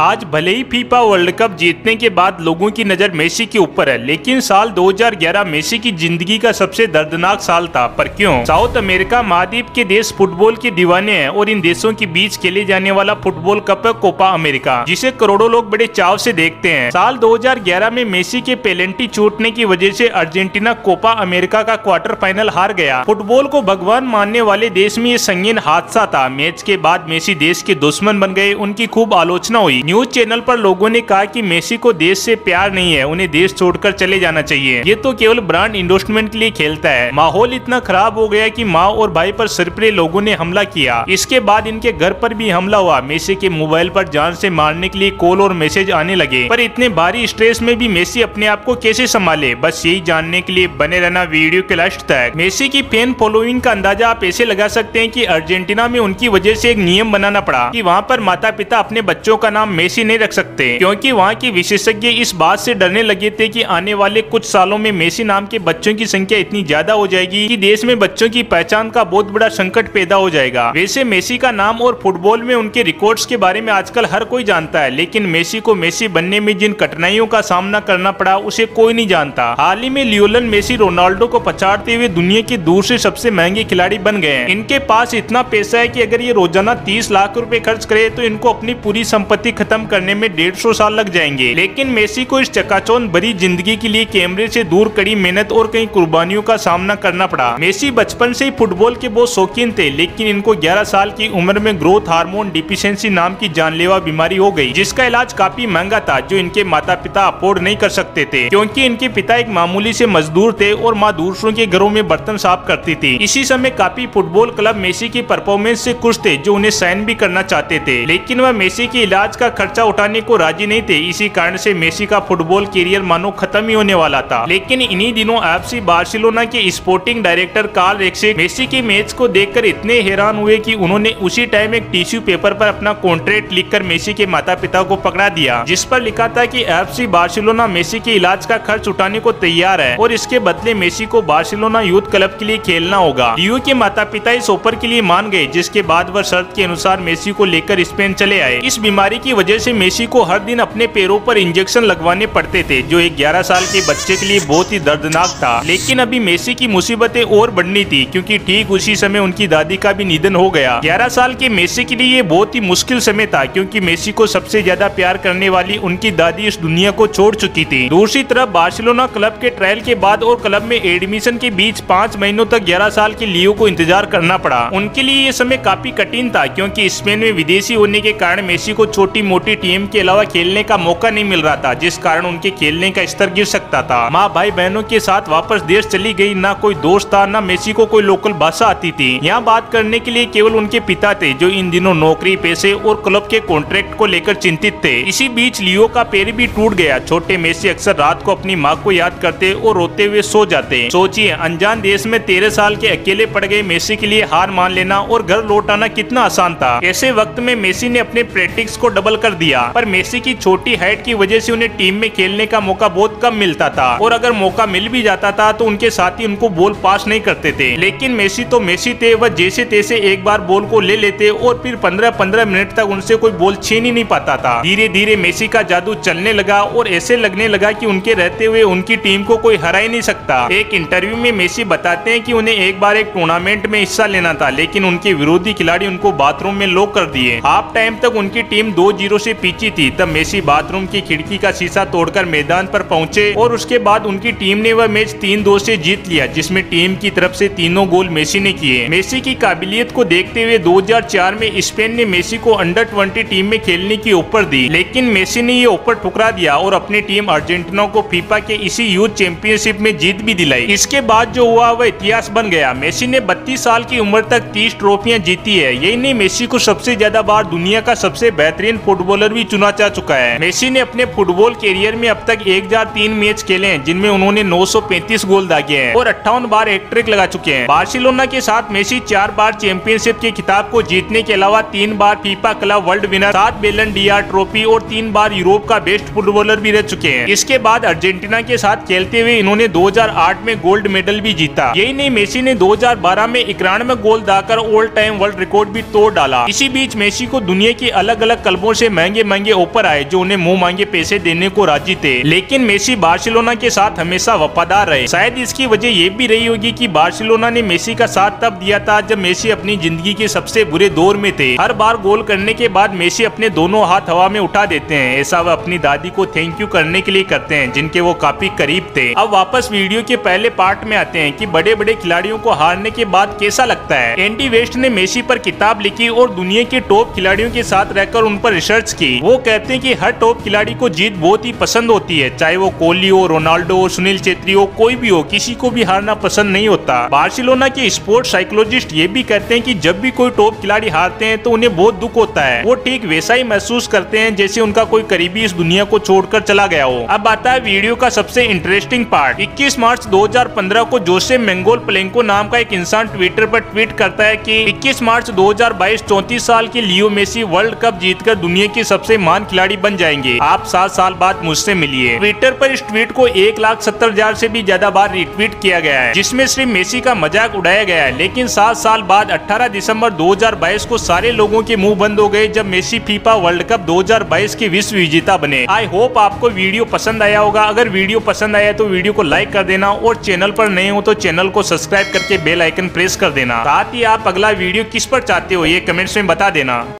आज भले ही FIFA world cup जीतने के बाद लोगों की नज़र मेसी के ऊपर है, लेकिन साल 2011 मेसी की ज़िंदगी का सबसे दर्दनाक साल था। पर क्यों? साउथ अमेरिका महाद्वीप के देश फुटबॉल के दीवाने हैं और इन देशों के बीच खेले जाने वाला फुटबॉल कप है कोपा अमेरिका, जिसे करोड़ों लोग बड़े चाव से देखते हैं। साल 2011 में मेसी के पेलेंटी चूटने की वजह से अर्जेंटीना कोपा अमेरिका का क्वार्टर फाइनल हार गया। फुटबॉल को भगवान मानने वाले देश में ये संगीन हादसा था। मैच के बाद मेसी देश के दुश्मन बन गए, उनकी खूब आलोचना हुई। न्यूज़ चैनल पर लोगों ने कहा कि मेसी को देश से प्यार नहीं है, उन्हें देश छोड़कर चले जाना चाहिए। ये तो केवल ब्रांड इंडोस्टमेंट के लिए खेलता है। माहौल इतना खराब हो गया कि माँ और भाई पर सिरपरे लोगों ने हमला किया। इसके बाद इनके घर पर भी हमला हुआ। मेसी के मोबाइल पर जान से मारने के लिए कॉल और मैसेज आने लगे। पर इतने भारी स्ट्रेस में भी मेसी अपने आप को कैसे संभाले? बस यही जानने के लिए बने रहना वीडियो के लास्ट तक। मेसी की फ़ैन फॉलोइंग का अंदाज़ा आप ऐसे लगा सकते हैं कि अर्जेंटीना में उनकी वजह से एक नियम बनाना पड़ा कि वहाँ पर माता पिता अपने बच्चों का नाम मेसी नहीं रख सकते। क्योंकि वहाँ के विशेषज्ञ इस बात से डरने लगे थे कि आने वाले कुछ सालों में मेसी नाम के बच्चों की संख्या इतनी ज़्यादा हो जाएगी कि देश में बच्चों की पहचान का बहुत बड़ा संकट पैदा हो जाएगा। वैसे मेसी का नाम और फुटबॉल में उनके रिकॉर्ड्स के बारे में आजकल हर कोई जानता है, लेकिन मेसी को मेसी बनने में जिन कठिनाइयों का सामना करना पड़ा, उसे कोई नहीं जानता। हाल ही में लियोलन मेसी रोनाल्डो को पछाड़ते हुए दुनिया के दूसरे सबसे महँगे खिलाड़ी बन गए इनके पास इतना पैसा है कि अगर ये रोज़ाना तीस लाख रुपए खर्च करे तो इनको अपनी पूरी संपत्ति खत्म करने में डेढ़ सौ साल लग जाएँगे। लेकिन मेसी को इस चकाचौंध भरी ज़िंदगी के लिए कैमरे से दूर कड़ी मेहनत और कई कुर्बानियों का सामना करना पड़ा। मेसी बचपन से ही फुटबॉल के बहुत शौकीन थे, लेकिन इनको 11 साल की उम्र में ग्रोथ हार्मोन डिफिशियंसी नाम की जानलेवा बीमारी हो गई, जिसका इलाज काफ़ी महँगा था, जो इनके माता पिता अफोर्ड नहीं कर सकते थे, क्योंकि इनके पिता एक मामूली से मजदूर थे और माँ दूसरों के घरों में बर्तन साफ़ करती थी। इसी समय काफ़ी फुटबॉल क्लब मेसी की परफॉर्मेंस से खुश थे, जो उन्हें साइन भी करना चाहते थे, लेकिन वह मेसी के इलाज का खर्चा उठाने को राज़ी नहीं थे। इसी कारण से मेसी का फुटबॉल करियर मानो खत्म ही होने वाला था। लेकिन इन्हीं दिनों एफसी बार्सिलोना के sporting director Carles Rexach Messi के मैच को देखकर इतने हैरान हुए कि उन्होंने उसी टाइम एक टिश्यू पेपर पर अपना कॉन्ट्रैक्ट लिखकर मेसी के माता पिता को पकड़ा दिया, जिस पर लिखा था कि एफसी बार्सिलोना मेसी के इलाज का खर्च उठाने को तैयार है और इसके बदले मेसी को बार्सिलोना यूथ क्लब के लिए खेलना होगा। लियो के माता पिता इस ऑफ़र के लिए मान गए, जिसके बाद वह शर्त के अनुसार मेसी को लेकर स्पेन चले आए। इस बीमारी की वजह से मेसी को हर दिन अपने पैरों पर इंजेक्शन लगवाने पड़ते थे, जो एक 11 साल के बच्चे के लिए बहुत ही दर्दनाक था। लेकिन अभी मेसी की मुसीबतें और बढ़नी थी, क्योंकि ठीक उसी समय उनकी दादी का भी निधन हो गया। 11 साल के मेसी के लिए ये बहुत ही मुश्किल समय था, क्योंकि मेसी को सबसे ज़्यादा प्यार करने वाली उनकी दादी इस दुनिया को छोड़ चुकी थी। दूसरी तरफ़, बार्सिलोना क्लब के ट्रायल के बाद और क्लब में एडमिशन के बीच पाँच महीनों तक ग्यारह साल के लियो को इंतज़ार करना पड़ा। उनके लिए ये समय काफ़ी कठिन था, क्योंकि स्पेन में विदेशी होने के कारण मेसी को छोटी मोटी टीम के अलावा खेलने का मौका नहीं मिल रहा था, जिस कारण उनके खेलने का स्तर गिर सकता था। माँ भाई बहनों के साथ वापस देश चली गई, ना कोई दोस्त था, ना मेसी को कोई लोकल भाषा आती थी। यहाँ बात करने के लिए केवल उनके पिता थे, जो इन दिनों नौकरी, पैसे और क्लब के कॉन्ट्रैक्ट को लेकर चिंतित थे। इसी बीच लियो का पैर भी टूट गया। छोटे मेसी अक्सर रात को अपनी माँ को याद करते और रोते हुए सो जाते। सोचिए, अनजान देश में तेरह साल के अकेले पड़ गए मेसी के लिए हार मान लेना और घर लौट आना कितना आसान था। ऐसे वक्त में मेसी ने अपने प्रैक्टिस को डबल कर दिया। पर मेसी की छोटी हाइट की वजह से उन्हें टीम में खेलने का मौका बहुत कम मिलता था। और अगर मौका मिल भी जाता था तो उनके साथी उनको बॉल पास नहीं करते थे। लेकिन मेसी तो मेसी थे, वह जैसे तैसे एक बार बॉल को ले लेते और फिर पंद्रह पंद्रह मिनट तक उनसे कोई बॉल छीन ही नहीं पाता था। धीरे धीरे मेसी का जादू चलने लगा और ऐसे लगने लगा की उनके रहते हुए उनकी टीम को कोई हरा ही नहीं सकता। एक इंटरव्यू में मेसी बताते हैं कि उन्हें एक बार एक टूर्नामेंट में हिस्सा लेना था, लेकिन उनके विरोधी खिलाड़ी उनको बाथरूम में लॉक कर दिए। हाफ़ टाइम तक उनकी टीम दो ज़ीरो से पीछे थी, तब मेसी बाथरूम की खिड़की का शीशा तोड़कर मैदान पर पहुँचे और उसके बाद उनकी टीम ने वह मैच तीन दो से जीत लिया, जिसमें टीम की तरफ़ से तीनों गोल मेसी ने किए। मेसी की काबिलियत को देखते हुए 2004 में स्पेन ने मेसी को अंडर 20 टीम में खेलने की ऑफ़र दी, लेकिन मेसी ने ये ऑफ़र ठुकरा दिया और अपनी टीम अर्जेंटीना को फीफा के इसी यूथ चैंपियनशिप में जीत भी दिलाई। इसके बाद जो हुआ, वह इतिहास बन गया। मेसी ने बत्तीस साल की उम्र तक तीस ट्रॉफियाँ जीती है। यही नहीं, मेसी को सबसे ज़्यादा बार दुनिया का सबसे बेहतरीन फुटबॉलर भी चुना जा चुका है। मेसी ने अपने फुटबॉल कैरियर में अब तक एक हज़ार तीन मैच खेले हैं, जिनमें उन्होंने 935 गोल दागे हैं और अट्ठावन बार हैट्रिक लगा चुके हैं। बार्सिलोना के साथ मेसी चार बार चैंपियनशिप के खिताब को जीतने के अलावा तीन बार फीफा क्लब वर्ल्ड विनर सात बेलन डीआर ट्रॉफी और तीन बार यूरोप का बेस्ट फुटबॉलर भी रह चुके हैं। इसके बाद अर्जेंटीना के साथ खेलते हुए इन्होंने 2008 में गोल्ड मेडल भी जीता। यही नहीं, मेसी ने 2012 में इक्यानवे गोल दाकर ऑल टाइम वर्ल्ड रिकॉर्ड भी तोड़ डाला। इसी बीच मेसी को दुनिया के अलग अलग क्लबों से से महँगे महँगे ऑफ़र आए जो उन्हें मुँह मांगे पैसे देने को राज़ी थे। लेकिन मेसी बार्सिलोना के साथ हमेशा वफादार रहे। शायद इसकी वजह ये भी रही होगी कि बार्सिलोना ने मेसी का साथ तब दिया था जब मेसी अपनी ज़िंदगी के सबसे बुरे दौर में थे। हर बार गोल करने के बाद मेसी अपने दोनों हाथ हवा में उठा देते हैं। ऐसा वह अपनी दादी को थैंक यू करने के लिए करते हैं, जिनके वो काफ़ी करीब थे। अब वापस वीडियो के पहले पार्ट में आते हैं कि बड़े बड़े खिलाड़ियों को हारने के बाद कैसा लगता है। एंडी वेस्ट ने मेसी पर किताब लिखी और दुनिया के टॉप खिलाड़ियों के साथ रहकर उन पर रिसर्च की। वो कहते हैं कि हर टॉप खिलाड़ी को जीत बहुत ही पसंद होती है। चाहे वो कोहली हो रोनाल्डो हो सुनील छेत्री हो कोई भी हो, किसी को भी हारना पसंद नहीं होता। बार्सिलोना के स्पोर्ट्स साइकोलॉजिस्ट ये भी कहते हैं कि जब भी कोई टॉप खिलाड़ी हारते हैं तो उन्हें बहुत दुख होता है। वो ठीक वैसा ही महसूस करते हैं, जैसे उनका कोई करीबी इस दुनिया को छोड़कर चला गया हो। अब आता है वीडियो का सबसे इंटरेस्टिंग पार्ट 21 मार्च 2015 को जोसे मेंगोल प्लेंको नाम का एक इंसान ट्विटर पर ट्वीट करता है कि 21 मार्च 2022 चौतीस साल के लियो मेसी वर्ल्ड कप जीतकर दुनिया के सबसे महान खिलाड़ी बन जाएँगे। आप सात साल बाद मुझसे मिलिए। ट्विटर पर इस ट्वीट को एक लाख सत्तर हज़ार ऐसी भी ज़्यादा बार रिट्वीट किया गया है, जिसमें श्री मेसी का मज़ाक उड़ाया गया है, लेकिन सात साल बाद 18 दिसंबर 2022 को सारे लोगों के मुँह बंद हो गए जब मेसी फीफा वर्ल्ड कप 2022 के विश्व विजेता बने। आई होप आपको वीडियो पसंद आया होगा। अगर वीडियो पसंद आया तो वीडियो को लाइक कर देना और चैनल पर नए हो तो चैनल को सब्सक्राइब करके बेल आइकन प्रेस कर देना। साथ ही आप अगला वीडियो किस पर चाहते हो ये कमेंट्स में बता देना।